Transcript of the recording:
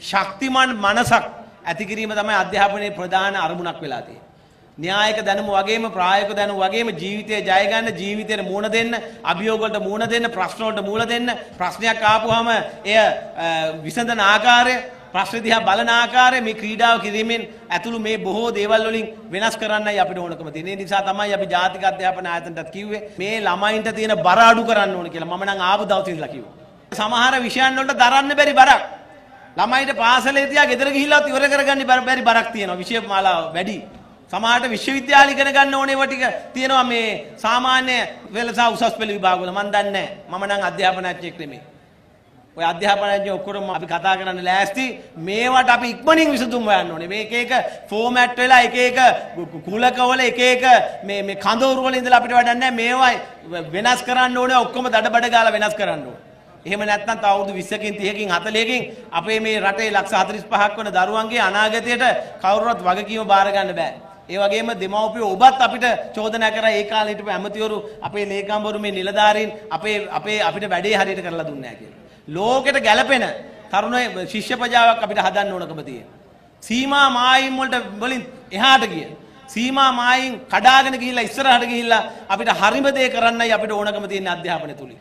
ශක්තිමන් මනසක් ඇති කිරීම තමයි අධ්‍යාපනයේ ප්‍රධාන අරමුණක් වෙලා තියෙන්නේ. න්‍යායක දැනුම වගේම ප්‍රායෝගික දැනුම වගේම ජීවිතය ජය ගන්න ජීවිතේට මුහුණ දෙන්න අභියෝග වලට මුහුණ දෙන්න ප්‍රශ්න වලට මුහුණ දෙන්න ප්‍රශ්නයක් ආපුවාම එය විසඳන ආකාරය ප්‍රශ්න දිහා බලන ආකාරය මේ ක්‍රීඩාව කිරීමෙන් ඇතුළු මේ බොහෝ දේවල් වලින් වෙනස් කරන්නයි අපිට ඕනකම තියෙන්නේ. ඒ නිසා තමයි අපි ජාතික අධ්‍යාපන ආයතනටත් කිව්වේ මේ ළමයින්ට තියෙන බර අඩු කරන්න ඕන කියලා. මම නම් ආපු දවසේ ඉඳලා කිව්වා. සමහර විෂයන් වලට දරන්න බැරි බරක්. ළමයිට පාසලේ තියා ගෙදර ගිහිල්ලා ඉවර කරගන්න බැරි බරක් තියෙනවා. විෂය මාලාව වැඩි. සමහරට විශ්වවිද්‍යාල ඉගෙන ගන්න ඕනේ ඒවා ටික තියෙනවා මේ සාමාන්‍ය වෙලසා උසස් පෙළ විභාග වල මම දන්නේ නැහැ. මම නම් අධ්‍යාපනඥයෙක් නෙමෙයි. ඔය අධ්‍යාපනඥයෝ ඔක්කොම අපි කතා කරන්න ලෑස්ති මේවට අපි ඉක්මනින් විසඳුම් හොයන්න ඕනේ. මේක එක ෆෝමැට් වෙලා එක එක කුලකවල එක එක මේ මේ කඳවුරු වල ඉඳලා අපිට වැඩක් නැහැ. මේවා වෙනස් කරන්න ඕනේ ඔක්කොම දඩබඩ ගාලා වෙනස් කරන්න ඕනේ. එහෙම නැත්නම් තව අවුරුදු 20කින් 30කින් 40කින් අපේ මේ රටේ ලක්ෂ 45ක් වන දරුවන්ගේ අනාගතයට කවුරුවත් වගකීම බාර ගන්න බෑ. ඒ වගේම දෙමව්පියෝ ඔබත් අපිට චෝදනා කරා ඒ කාලේ හිටපු ඇමතිවරු අපේ ලේකම්වරු මේ නිලධාරීන් අපේ අපේ අපිට වැඩේ හරියට කරලා දුන්නේ නැහැ කියලා. ලෝකෙට ගැළපෙන තරුණ ශිෂ්‍ය ප්‍රජාවක් අපිට හදන්න ඕනකම තියෙනවා. සීමා මායිම් වලට වලින් එහාට ගිය සීමා මායිම් කඩාගෙන ගිහිල්ලා ඉස්සරහට ගිහිල්ලා අපිට හරිම දේ කරන්නයි අපිට ඕනකම තියෙන අධ්‍යාපනය තුලින්.